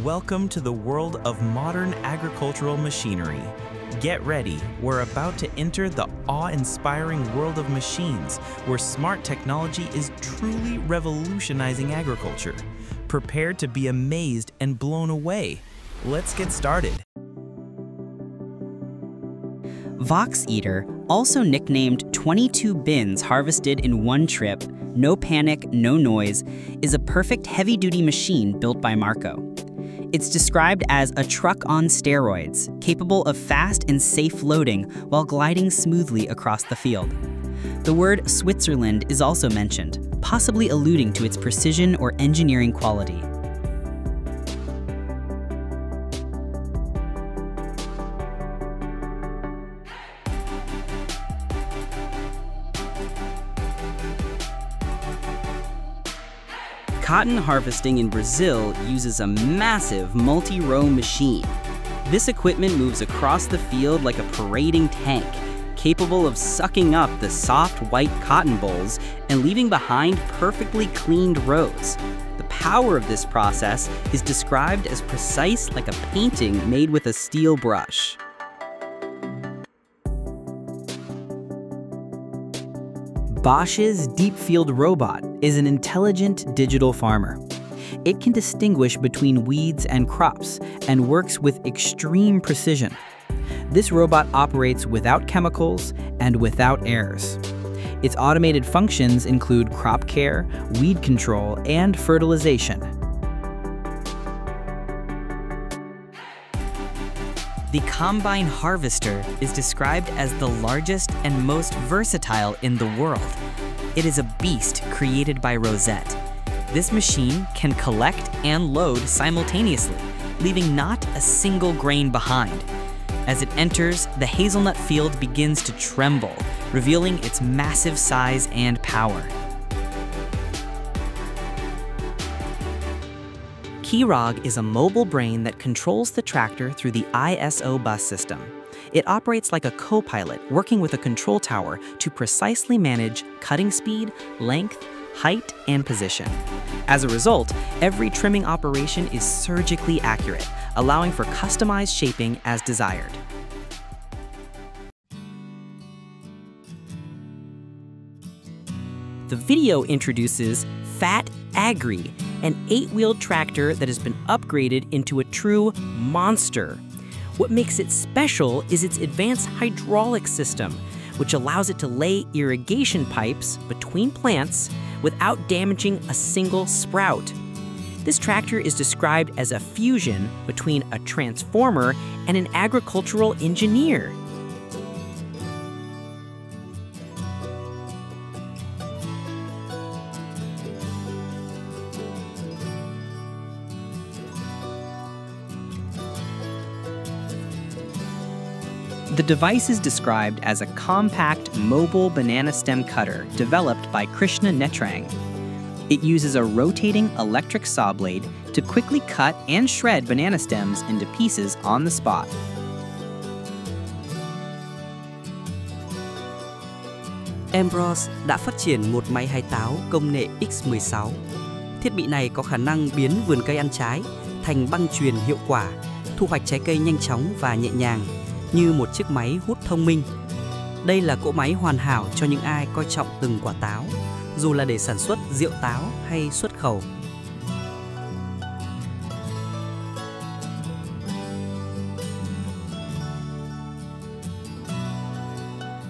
Welcome to the world of modern agricultural machinery. Get ready, we're about to enter the awe-inspiring world of machines, where smart technology is truly revolutionizing agriculture. Prepare to be amazed and blown away. Let's get started. Vox Eater, also nicknamed 22 bins harvested in one trip, no panic, no noise, is a perfect heavy-duty machine built by Marco. It's described as a truck on steroids, capable of fast and safe loading while gliding smoothly across the field. The word Switzerland is also mentioned, possibly alluding to its precision or engineering quality. Cotton harvesting in Brazil uses a massive multi-row machine. This equipment moves across the field like a parading tank, capable of sucking up the soft white cotton bolls and leaving behind perfectly cleaned rows. The power of this process is described as precise like a painting made with a steel brush. Bosch's Deep Field Robot is an intelligent digital farmer. It can distinguish between weeds and crops and works with extreme precision. This robot operates without chemicals and without errors. Its automated functions include crop care, weed control, and fertilization. The Combine Harvester is described as the largest and most versatile in the world. It is a beast created by Rosette. This machine can collect and load simultaneously, leaving not a single grain behind. As it enters, the hazelnut field begins to tremble, revealing its massive size and power. Keyrog is a mobile brain that controls the tractor through the ISO bus system. It operates like a co-pilot working with a control tower to precisely manage cutting speed, length, height, and position. As a result, every trimming operation is surgically accurate, allowing for customized shaping as desired. The video introduces Fat Agri, an eight-wheeled tractor that has been upgraded into a true monster. What makes it special is its advanced hydraulic system, which allows it to lay irrigation pipes between plants without damaging a single sprout. This tractor is described as a fusion between a transformer and an agricultural engineer. The device is described as a compact mobile banana stem cutter developed by Krishna Netrang. It uses a rotating electric saw blade to quickly cut and shred banana stems into pieces on the spot. Ambrose đã phát triển một máy hái táo công nghệ X16. Thiết bị này có khả năng biến vườn cây ăn trái thành băng truyền hiệu quả, thu hoạch trái cây nhanh chóng và nhẹ nhàng như một chiếc máy hút thông minh. Đây là cỗ máy hoàn hảo cho những ai coi trọng từng quả táo, dù là để sản xuất rượu táo hay xuất khẩu.